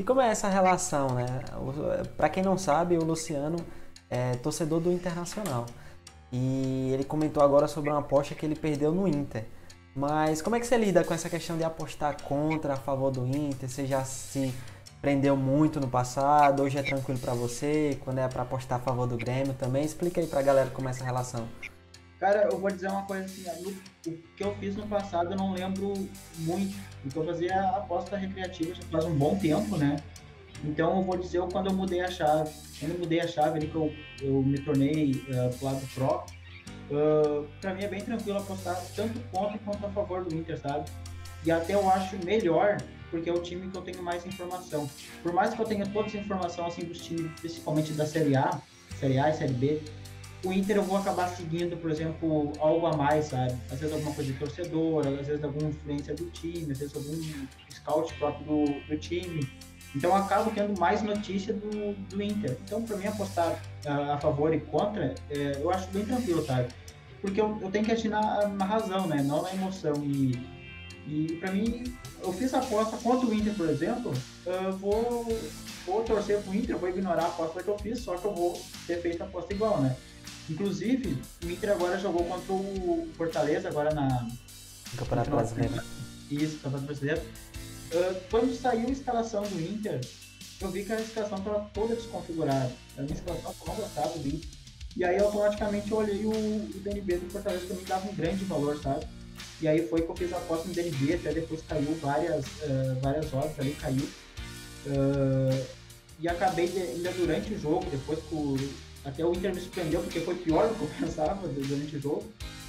E como é essa relação, né? Para quem não sabe, o Luciano é torcedor do Internacional. E ele comentou agora sobre uma aposta que ele perdeu no Inter. Mas como é que você lida com essa questão de apostar contra, a favor do Inter? Você já se prendeu muito no passado, hoje é tranquilo para você, quando é para apostar a favor do Grêmio também? Explica aí pra galera como é essa relação. Cara, eu vou dizer uma coisa assim, o que eu fiz no passado eu não lembro muito, porque eu fazia aposta recreativa já faz um bom tempo, né? Então eu vou dizer quando eu mudei a chave. Quando eu mudei a chave ali que eu, eu me tornei uh, pro lado pro, uh, pra mim é bem tranquilo apostar tanto contra quanto a favor do Inter, sabe? E até eu acho melhor, porque é o time que eu tenho mais informação. Por mais que eu tenha toda essa informação assim dos times, principalmente da Série A, Série A e Série B, o Inter eu vou acabar seguindo, por exemplo, algo a mais, sabe? Às vezes alguma coisa de torcedor, às vezes alguma influência do time, às vezes algum scout próprio do, do time. Então eu acabo tendo mais notícia do, do Inter. Então, para mim, apostar a, a, favor e contra, é, eu acho bem tranquilo, sabe? Porque eu, eu tenho que agir na, na, razão, né? Não na emoção. E, e para mim, eu fiz a aposta contra o Inter, por exemplo, eu vou, vou torcer pro Inter, vou ignorar a aposta que eu fiz, só que eu vou ter feito a aposta igual, né? Inclusive, o Inter agora jogou contra o Fortaleza, agora na. Campeonato Brasileiro. Isso, Campeonato Brasileiro. Uh, quando saiu a escalação do Inter, eu vi que a escalação estava toda desconfigurada. A minha escalação não gostava do Inter. E aí automaticamente eu olhei o, o DNB do Fortaleza que me dava um grande valor, sabe? E aí foi que eu fiz a aposta no DNB, até depois caiu várias, uh, várias horas ali, caiu. Uh, e acabei de, ainda durante o jogo, depois que o, até o Inter me surpreendeu, porque foi pior do que eu pensava durante o jogo.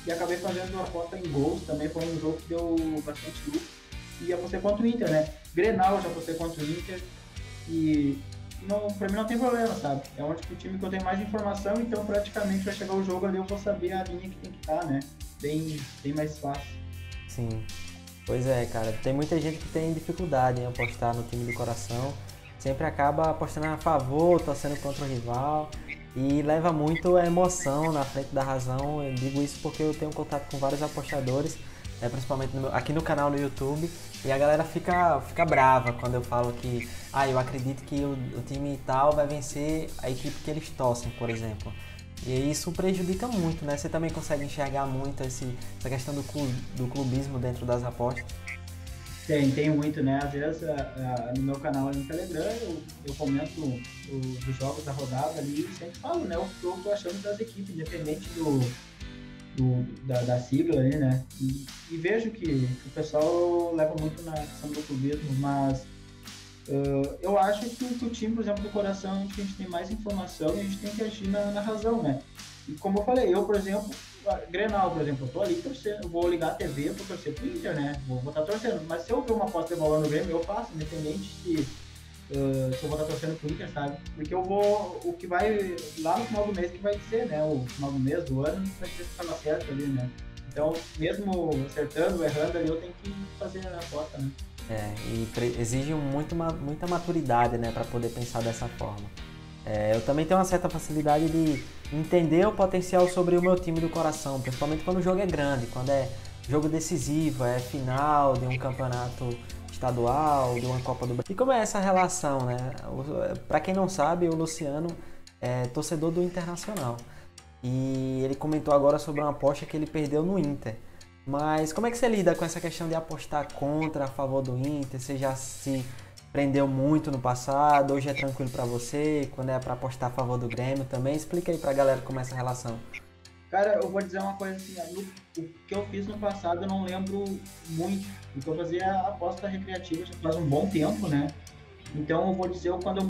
E acabei fazendo uma aposta em gols, também foi um jogo que deu bastante lucro e apostei contra o Inter, né? Grenal já apostei contra o Inter e não, pra mim não tem problema, sabe? É um tipo de time que eu tenho mais informação, então praticamente vai chegar o jogo ali eu vou saber a linha que tem que estar, tá, né? Bem, bem mais fácil. Sim. Pois é, cara. Tem muita gente que tem dificuldade em apostar no time do coração. Sempre acaba apostando a favor, torcendo contra o rival. E leva muito a emoção na frente da razão. Eu digo isso porque eu tenho contato com vários apostadores é, principalmente no meu, aqui no canal no YouTube, e a galera fica, fica brava quando eu falo que, ah, eu acredito que o, o time tal vai vencer a equipe que eles torcem, por exemplo. E isso prejudica muito, né? Você também consegue enxergar muito esse, essa questão do, do clubismo dentro das apostas? Tem, tem muito, né? Às vezes no meu canal no Telegram eu, eu comento os jogos da rodada ali e sempre falo, né? O que eu tô achando das equipes, independente do, do, da, da, sigla ali, né? E, e vejo que, que, o pessoal leva muito na questão do clubismo, mas uh, eu acho que, que, o time, por exemplo, do coração, a gente, a gente tem mais informação e a gente tem que agir na, na, razão, né? E como eu falei, eu, por exemplo, Grenal, por exemplo, eu tô ali torcendo, vou ligar a TV para torcer pro Inter, né? Vou, estar torcendo. Mas se eu ver uma aposta de valor no Grêmio, eu faço, independente se uh, se eu vou estar torcendo pro Inter, sabe? Porque eu vou. O que vai. Lá no final do mês que vai ser, né? O final do mês, do ano, vai ser se tava certo ali, né? Então, mesmo acertando, errando ali, eu tenho que fazer a aposta, né? É, e exige muito, muita maturidade, né, para poder pensar dessa forma. É, eu também tenho uma certa facilidade de entender o potencial sobre o meu time do coração, principalmente quando o jogo é grande, quando é jogo decisivo, é final de um campeonato estadual, de uma Copa do Brasil. E como é essa relação, né? Para quem não sabe, o Luciano é torcedor do Internacional. E ele comentou agora sobre uma aposta que ele perdeu no Inter. Mas como é que você lida com essa questão de apostar contra, a favor do Inter? Você já se prendeu muito no passado, hoje é tranquilo para você, quando é para apostar a favor do Grêmio também? Explica aí pra galera como é essa relação. Cara, eu vou dizer uma coisa assim, o que eu fiz no passado eu não lembro muito, porque eu fazia aposta recreativa já faz um bom tempo, né? Então eu vou dizer quando eu